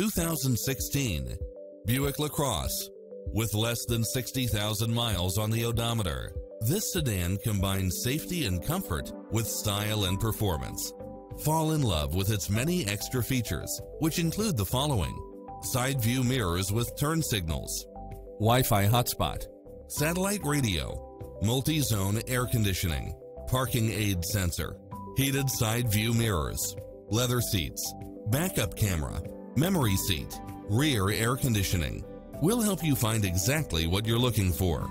2016 Buick LaCrosse. With less than 60,000 miles on the odometer, this sedan combines safety and comfort with style and performance. Fall in love with its many extra features, which include the following. Side view mirrors with turn signals, Wi-Fi hotspot, satellite radio, multi-zone air conditioning, parking aid sensor, heated side view mirrors, leather seats, backup camera, memory seat, rear air conditioning. We'll help you find exactly what you're looking for.